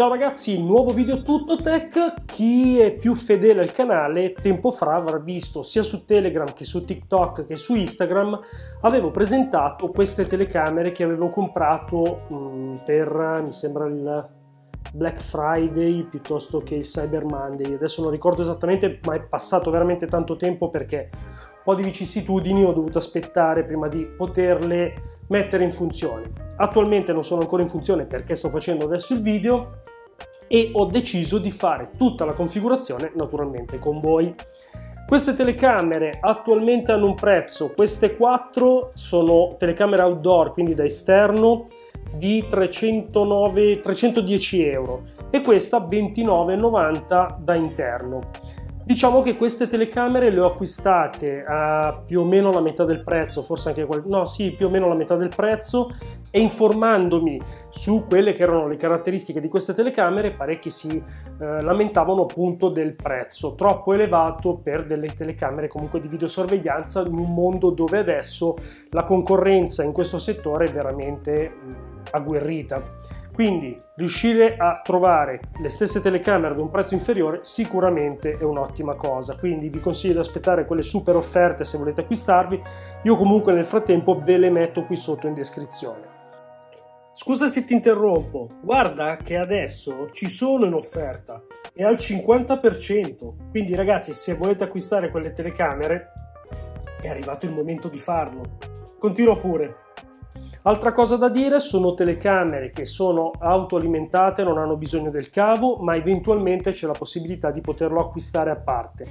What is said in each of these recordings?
Ciao ragazzi, nuovo video tutto tech. Chi è più fedele al canale tempo fa avrà visto sia su Telegram che su TikTok che su Instagram avevo presentato queste telecamere che avevo comprato mh, mm, per mi sembra il Black Friday piuttosto che il Cyber Monday. Adesso non ricordo esattamente, ma è passato veramente tanto tempo perché un po' di vicissitudini ho dovuto aspettare prima di poterle mettere in funzione. Attualmente non sono ancora in funzione perché sto facendo adesso il video e ho deciso di fare tutta la configurazione naturalmente con voi. Queste telecamere attualmente hanno un prezzo, queste quattro sono telecamere outdoor, quindi da esterno, di 309, 310 euro e questa 29,90 da interno. Diciamo che queste telecamere le ho acquistate a più o meno la metà del prezzo, forse anche quel... no, sì, più o meno la metà del prezzo e informandomi su quelle che erano le caratteristiche di queste telecamere, parecchi si eh, lamentavano appunto del prezzo troppo elevato per delle telecamere comunque di videosorveglianza in un mondo dove adesso la concorrenza in questo settore è veramente mh, agguerrita. Quindi riuscire a trovare le stesse telecamere ad un prezzo inferiore sicuramente è un'ottima cosa. Quindi vi consiglio di aspettare quelle super offerte se volete acquistarvi. Io comunque nel frattempo ve le metto qui sotto in descrizione. Scusa se ti interrompo, guarda che adesso ci sono in offerta e al 50%. Quindi ragazzi, se volete acquistare quelle telecamere, è arrivato il momento di farlo. Continua pure. Altra cosa da dire sono telecamere che sono autoalimentate, non hanno bisogno del cavo, ma eventualmente c'è la possibilità di poterlo acquistare a parte.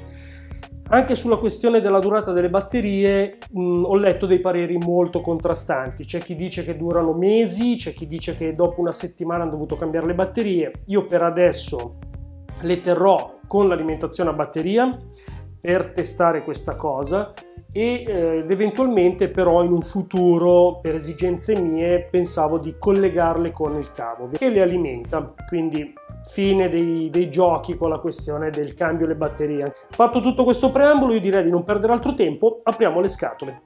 Anche sulla questione della durata delle batterie mh, ho letto dei pareri molto contrastanti. C'è chi dice che durano mesi, c'è chi dice che dopo una settimana hanno dovuto cambiare le batterie. Io per adesso le terrò con l'alimentazione a batteria per testare questa cosa ed eh, eventualmente però in un futuro per esigenze mie pensavo di collegarle con il cavo che le alimenta. Quindi fine dei, dei, giochi con la questione del cambio le batterie. Fatto tutto questo preambolo io direi di non perdere altro tempo apriamo le scatole.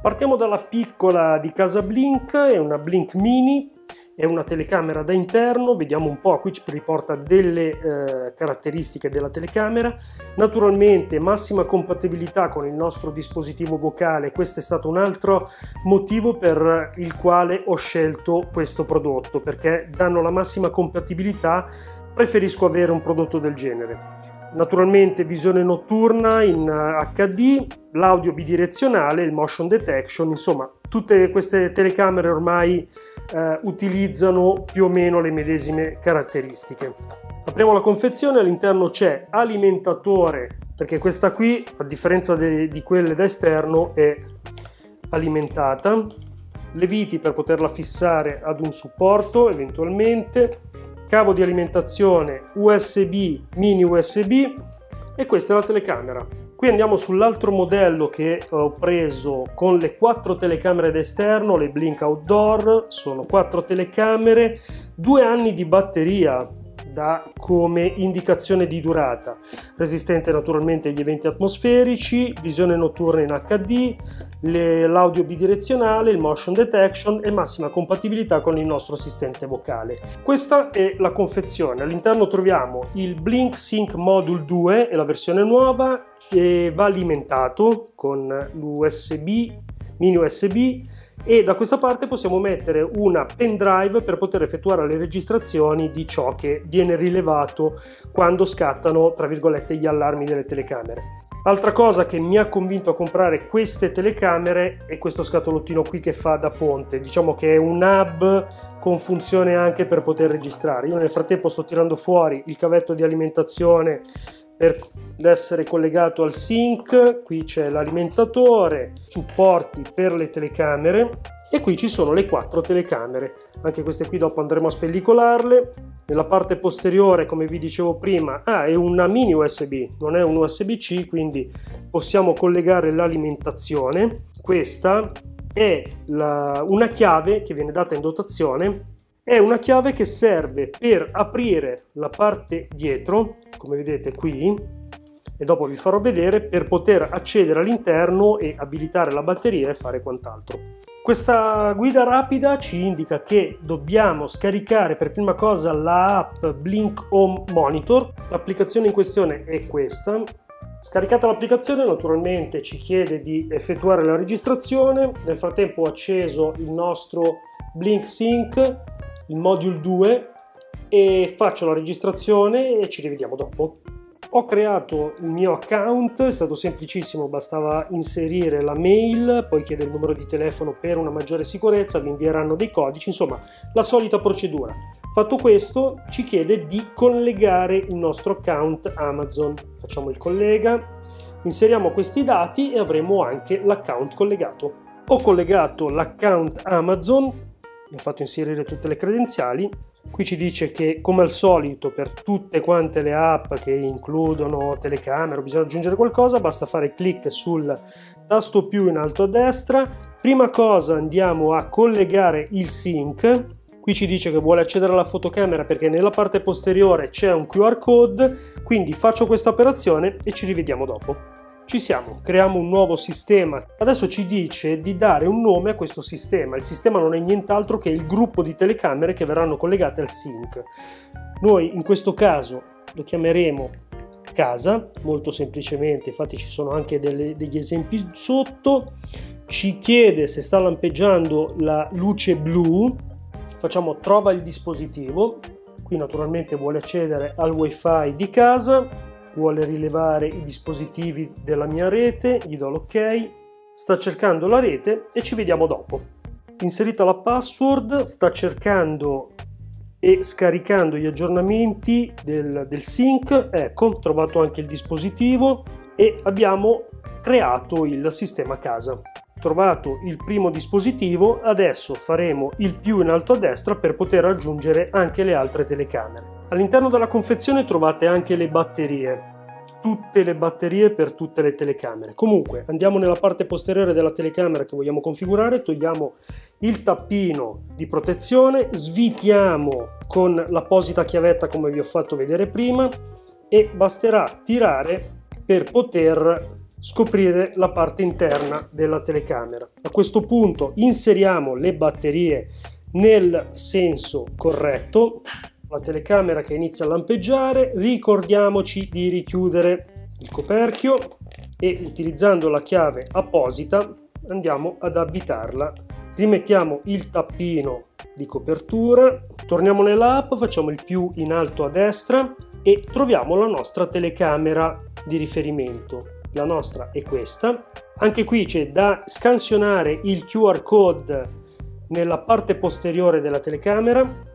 Partiamo dalla piccola di casa Blink è una Blink Mini è una telecamera da interno, vediamo un po', qui ci riporta delle eh, caratteristiche della telecamera, naturalmente massima compatibilità con il nostro dispositivo vocale, questo è stato un altro motivo per il quale ho scelto questo prodotto, perché danno la massima compatibilità, preferisco avere un prodotto del genere. Naturalmente visione notturna in HD, eh, l'audio bidirezionale, il motion detection, insomma tutte queste telecamere ormai eh, utilizzano più o meno le medesime caratteristiche. Apriamo la confezione, all'interno c'è alimentatore, perché questa qui, a differenza de, di quelle da esterno, è alimentata, le viti per poterla fissare ad un supporto eventualmente, cavo di alimentazione USB, mini USB e questa è la telecamera. Qui andiamo sull'altro modello che ho preso con le quattro telecamere d'esterno, le Blink Outdoor, sono quattro telecamere, due anni di batteria, dà come indicazione di durata, resistente naturalmente agli eventi atmosferici, visione notturna in HD, l'audio bidirezionale, il motion detection e massima compatibilità con il nostro assistente vocale. Questa è la confezione, all'interno troviamo il Blink Sync Module 2, è la versione nuova, che va alimentato con l'USB, mini USB, e da questa parte possiamo mettere una pen drive per poter effettuare le registrazioni di ciò che viene rilevato quando scattano tra virgolette gli allarmi delle telecamere. Altra cosa che mi ha convinto a comprare queste telecamere è questo scatolottino qui che fa da ponte, diciamo che è un hub con funzione anche per poter registrare. Io nel frattempo sto tirando fuori il cavetto di alimentazione per essere collegato al sync, qui c'è l'alimentatore, supporti per le telecamere e qui ci sono le quattro telecamere. Anche queste qui dopo andremo a spellicolarle. Nella parte posteriore, come vi dicevo prima, ah, è una mini USB, non è un USB-C, quindi possiamo collegare l'alimentazione. Questa è la, una chiave che viene data in dotazione è una chiave che serve per aprire la parte dietro, come vedete qui, e dopo vi farò vedere per poter accedere all'interno e abilitare la batteria e fare quant'altro. Questa guida rapida ci indica che dobbiamo scaricare per prima cosa la app Blink Home Monitor. L'applicazione in questione è questa. Scaricata l'applicazione naturalmente ci chiede di effettuare la registrazione. Nel frattempo ho acceso il nostro Blink Sync, il module 2 e faccio la registrazione e ci rivediamo dopo. Ho creato il mio account, è stato semplicissimo, bastava inserire la mail, poi chiede il numero di telefono per una maggiore sicurezza, vi invieranno dei codici, insomma la solita procedura. Fatto questo ci chiede di collegare il nostro account Amazon. Facciamo il collega, inseriamo questi dati e avremo anche l'account collegato. Ho collegato l'account Amazon, mi ho fatto inserire tutte le credenziali Qui ci dice che come al solito per tutte quante le app che includono telecamera bisogna aggiungere qualcosa, basta fare clic sul tasto più in alto a destra. Prima cosa andiamo a collegare il sync. Qui ci dice che vuole accedere alla fotocamera perché nella parte posteriore c'è un QR code, quindi faccio questa operazione e ci rivediamo dopo. Ci siamo, creiamo un nuovo sistema. Adesso ci dice di dare un nome a questo sistema. Il sistema non è nient'altro che il gruppo di telecamere che verranno collegate al sync. Noi in questo caso lo chiameremo casa, molto semplicemente, infatti ci sono anche delle, degli esempi sotto. Ci chiede se sta lampeggiando la luce blu, facciamo trova il dispositivo, qui naturalmente vuole accedere al wifi di casa, vuole rilevare i dispositivi della mia rete, gli do l'ok, sta cercando la rete e ci vediamo dopo. Inserita la password, sta cercando e scaricando gli aggiornamenti del, del sync, ecco, trovato anche il dispositivo e abbiamo creato il sistema casa. Trovato il primo dispositivo, adesso faremo il più in alto a destra per poter aggiungere anche le altre telecamere. All'interno della confezione trovate anche le batterie, tutte le batterie per tutte le telecamere. Comunque andiamo nella parte posteriore della telecamera che vogliamo configurare, togliamo il tappino di protezione, svitiamo con l'apposita chiavetta come vi ho fatto vedere prima e basterà tirare per poter scoprire la parte interna della telecamera. A questo punto inseriamo le batterie nel senso corretto la telecamera che inizia a lampeggiare, ricordiamoci di richiudere il coperchio e utilizzando la chiave apposita andiamo ad avvitarla. Rimettiamo il tappino di copertura, torniamo nell'app, facciamo il più in alto a destra e troviamo la nostra telecamera di riferimento. La nostra è questa. Anche qui c'è da scansionare il QR code nella parte posteriore della telecamera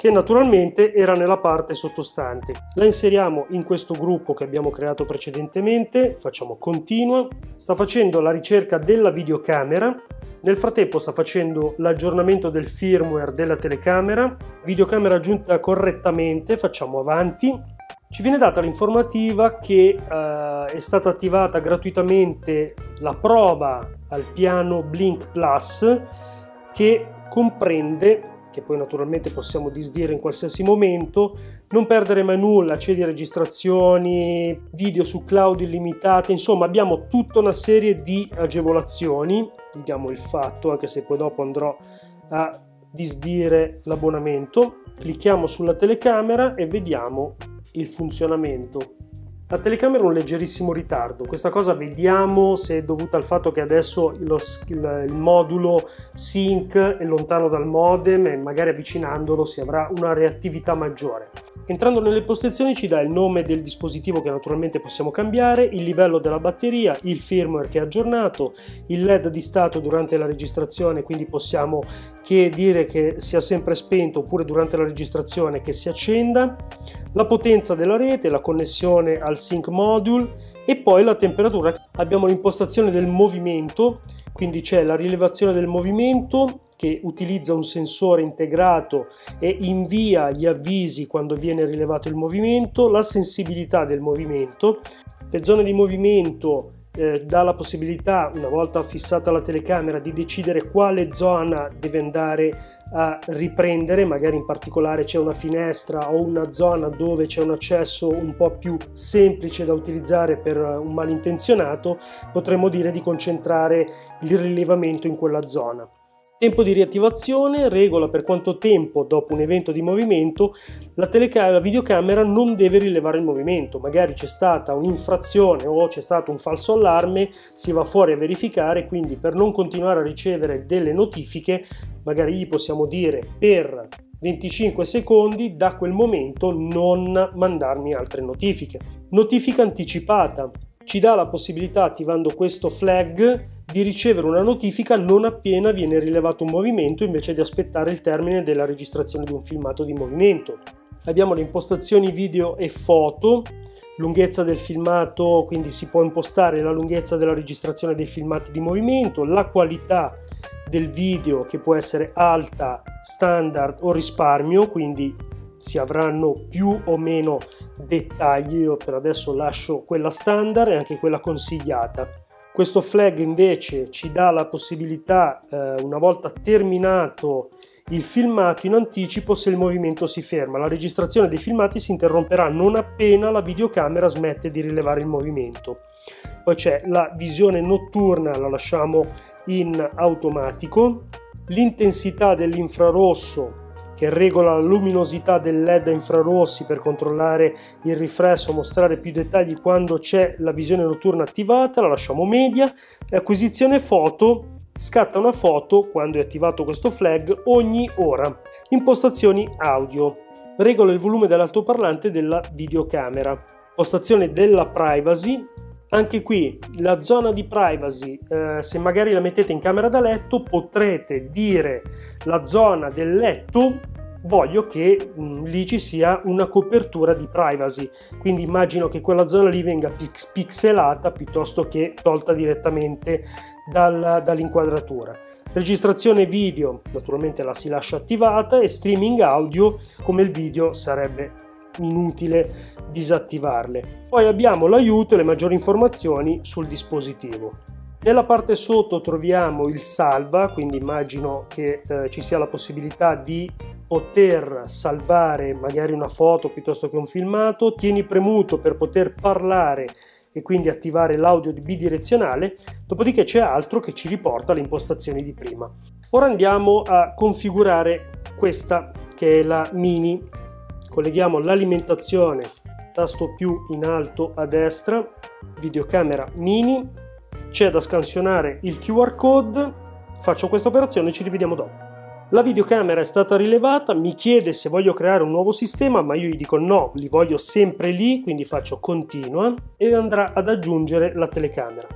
che naturalmente era nella parte sottostante. La inseriamo in questo gruppo che abbiamo creato precedentemente, facciamo continua, sta facendo la ricerca della videocamera, nel frattempo sta facendo l'aggiornamento del firmware della telecamera, videocamera aggiunta correttamente, facciamo avanti. Ci viene data l'informativa che uh, è stata attivata gratuitamente la prova al piano Blink Plus che comprende che poi naturalmente possiamo disdire in qualsiasi momento, non perdere mai nulla, accedi a registrazioni, video su cloud illimitate, insomma abbiamo tutta una serie di agevolazioni, diamo il fatto, anche se poi dopo andrò a disdire l'abbonamento, clicchiamo sulla telecamera e vediamo il funzionamento la telecamera ha un leggerissimo ritardo, questa cosa vediamo se è dovuta al fatto che adesso lo, il, il, modulo sync è lontano dal modem e magari avvicinandolo si avrà una reattività maggiore. Entrando nelle postazioni ci dà il nome del dispositivo che naturalmente possiamo cambiare, il livello della batteria, il firmware che è aggiornato, il LED di stato durante la registrazione, quindi possiamo che dire che sia sempre spento oppure durante la registrazione che si accenda, la potenza della rete, la connessione al sync module e poi la temperatura. Abbiamo l'impostazione del movimento, quindi c'è la rilevazione del movimento che utilizza un sensore integrato e invia gli avvisi quando viene rilevato il movimento, la sensibilità del movimento, le zone di movimento eh, dà la possibilità, una volta fissata la telecamera, di decidere quale zona deve andare a riprendere, magari in particolare c'è una finestra o una zona dove c'è un accesso un po' più semplice da utilizzare per un malintenzionato, potremmo dire di concentrare il rilevamento in quella zona. Tempo di riattivazione regola per quanto tempo dopo un evento di movimento la, teleca- la videocamera non deve rilevare il movimento. Magari c'è stata un'infrazione o c'è stato un falso allarme, si va fuori a verificare, quindi per non continuare a ricevere delle notifiche, magari gli possiamo dire per 25 secondi da quel momento non mandarmi altre notifiche. Notifica anticipata ci dà la possibilità attivando questo flag di ricevere una notifica non appena viene rilevato un movimento invece di aspettare il termine della registrazione di un filmato di movimento. Abbiamo le impostazioni video e foto, lunghezza del filmato, quindi si può impostare la lunghezza della registrazione dei filmati di movimento, la qualità del video che può essere alta, standard o risparmio, quindi si avranno più o meno dettagli, io per adesso lascio quella standard e anche quella consigliata. Questo flag invece ci dà la possibilità, eh, una volta terminato il filmato in anticipo, se il movimento si ferma. La registrazione dei filmati si interromperà non appena la videocamera smette di rilevare il movimento. Poi c'è la visione notturna, la lasciamo in automatico. L'intensità dell'infrarosso che regola la luminosità del LED a infrarossi per controllare il riflesso, mostrare più dettagli quando c'è la visione notturna attivata, la lasciamo media. Acquisizione foto, scatta una foto quando è attivato questo flag ogni ora. Impostazioni audio, regola il volume dell'altoparlante della videocamera. Impostazione della privacy, anche qui la zona di privacy, eh, se magari la mettete in camera da letto, potrete dire la zona del letto voglio che mh, mm, lì ci sia una copertura di privacy. Quindi immagino che quella zona lì venga pix- pixelata piuttosto che tolta direttamente dal, dall'inquadratura. Registrazione video naturalmente la si lascia attivata e streaming audio come il video sarebbe inutile disattivarle. Poi abbiamo l'aiuto e le maggiori informazioni sul dispositivo. Nella parte sotto troviamo il salva, quindi immagino che eh, ci sia la possibilità di poter salvare magari una foto piuttosto che un filmato, tieni premuto per poter parlare e quindi attivare l'audio bidirezionale, dopodiché c'è altro che ci riporta alle impostazioni di prima. Ora andiamo a configurare questa che è la mini colleghiamo l'alimentazione tasto più in alto a destra videocamera mini c'è da scansionare il QR code faccio questa operazione e ci rivediamo dopo la videocamera è stata rilevata, mi chiede se voglio creare un nuovo sistema, ma io gli dico no, li voglio sempre lì, quindi faccio continua e andrà ad aggiungere la telecamera.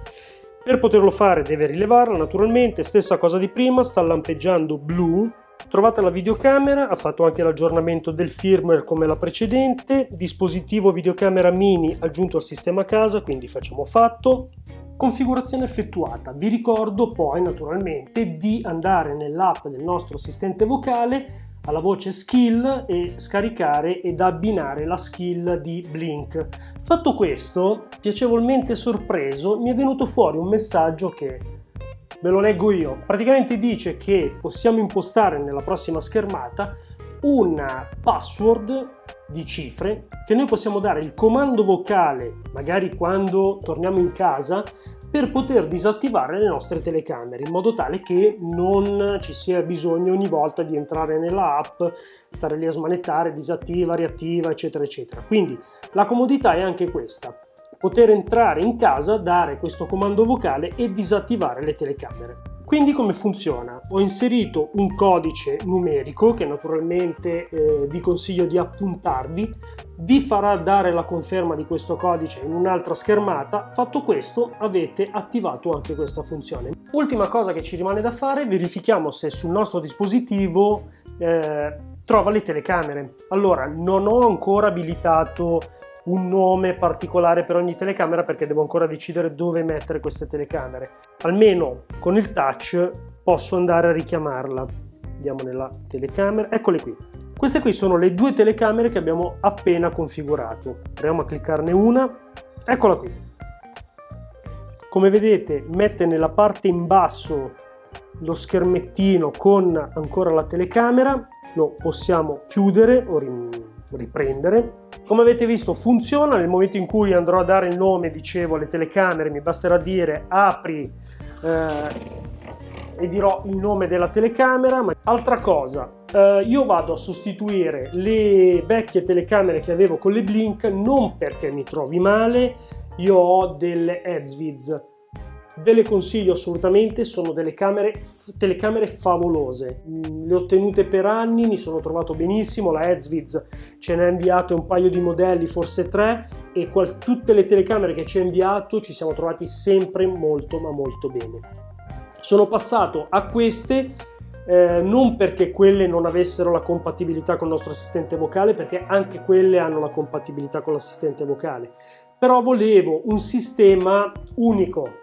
Per poterlo fare deve rilevarla naturalmente, stessa cosa di prima, sta lampeggiando blu, Trovate la videocamera, ha fatto anche l'aggiornamento del firmware come la precedente, dispositivo videocamera mini aggiunto al sistema casa, quindi facciamo fatto. Configurazione effettuata. Vi ricordo poi naturalmente di andare nell'app del nostro assistente vocale alla voce skill e scaricare ed abbinare la skill di Blink. Fatto questo, piacevolmente sorpreso, mi è venuto fuori un messaggio che Ve lo leggo io. Praticamente dice che possiamo impostare nella prossima schermata una password di cifre che noi possiamo dare il comando vocale, magari quando torniamo in casa, per poter disattivare le nostre telecamere in modo tale che non ci sia bisogno ogni volta di entrare nella app, stare lì a smanettare, disattiva, riattiva, eccetera, eccetera. Quindi la comodità è anche questa poter entrare in casa, dare questo comando vocale e disattivare le telecamere. Quindi come funziona? Ho inserito un codice numerico che naturalmente eh, vi consiglio di appuntarvi, vi farà dare la conferma di questo codice in un'altra schermata, fatto questo avete attivato anche questa funzione. Ultima cosa che ci rimane da fare, verifichiamo se sul nostro dispositivo eh, trova le telecamere. Allora, non ho ancora abilitato un nome particolare per ogni telecamera perché devo ancora decidere dove mettere queste telecamere. Almeno con il touch posso andare a richiamarla. Andiamo nella telecamera, eccole qui. Queste qui sono le due telecamere che abbiamo appena configurato. Proviamo a cliccarne una, eccola qui. Come vedete mette nella parte in basso lo schermettino con ancora la telecamera, lo possiamo chiudere o riprendere. Come avete visto funziona, nel momento in cui andrò a dare il nome, dicevo, alle telecamere, mi basterà dire apri eh, e dirò il nome della telecamera. Ma altra cosa, eh, io vado a sostituire le vecchie telecamere che avevo con le Blink non perché mi trovi male, io ho delle Edsviz Ve le consiglio assolutamente, sono delle camere, telecamere favolose. Mm, le ho tenute per anni, mi sono trovato benissimo. La Edsviz ce ne ha inviato un paio di modelli, forse tre, e qual- tutte le telecamere che ci ha inviato ci siamo trovati sempre molto ma molto bene. Sono passato a queste eh, non perché quelle non avessero la compatibilità con il nostro assistente vocale, perché anche quelle hanno la compatibilità con l'assistente vocale, però volevo un sistema unico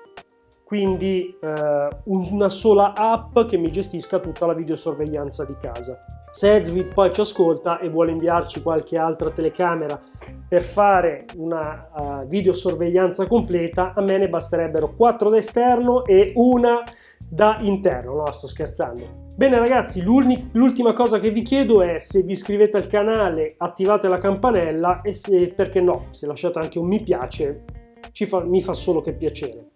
quindi eh, una sola app che mi gestisca tutta la videosorveglianza di casa. Se Edzvid poi ci ascolta e vuole inviarci qualche altra telecamera per fare una uh, videosorveglianza completa, a me ne basterebbero 4 da esterno e una da interno, no sto scherzando. Bene ragazzi, l'ultima cosa che vi chiedo è se vi iscrivete al canale, attivate la campanella e se, perché no, se lasciate anche un mi piace, fa, mi fa solo che piacere.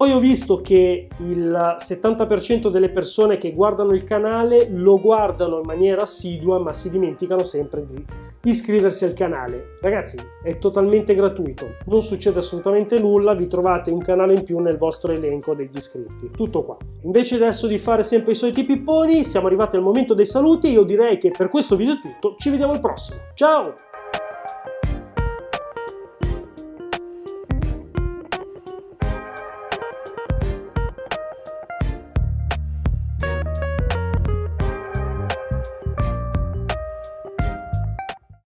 Poi ho visto che il 70% delle persone che guardano il canale lo guardano in maniera assidua ma si dimenticano sempre di iscriversi al canale. Ragazzi, è totalmente gratuito, non succede assolutamente nulla, vi trovate un canale in più nel vostro elenco degli iscritti. Tutto qua. Invece adesso di fare sempre i soliti pipponi, siamo arrivati al momento dei saluti. Io direi che per questo video è tutto, ci vediamo al prossimo. Ciao!